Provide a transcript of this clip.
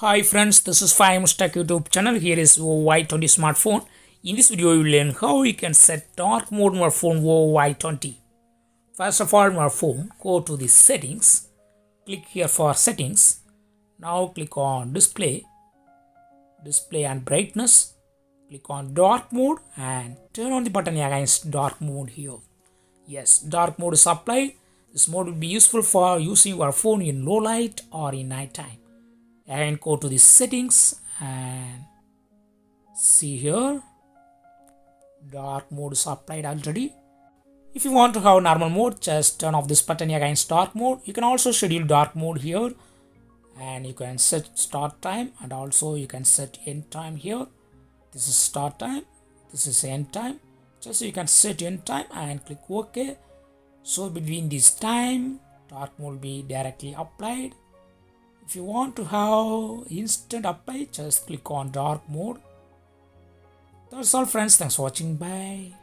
Hi friends, this is 5 Tech YouTube channel. Here is Y20 smartphone. In this video, you will learn how you can set dark mode on your phone Y20. First of all, on your phone, go to the settings. Click here for settings. Now click on display, display and brightness. Click on dark mode and turn on the button against dark mode here. Yes, dark mode is applied. This mode will be useful for using your phone in low light or in night time and go to the settings and see here. Dark mode is applied already. If you want to have normal mode just turn off this button against dark mode. You can also schedule dark mode here and you can set start time and also you can set end time here. This is start time. This is end time. Just you can set end time and click ok. So between this time dark mode will be directly applied if you want to have instant apply just click on dark mode. That's all friends. Thanks for watching. Bye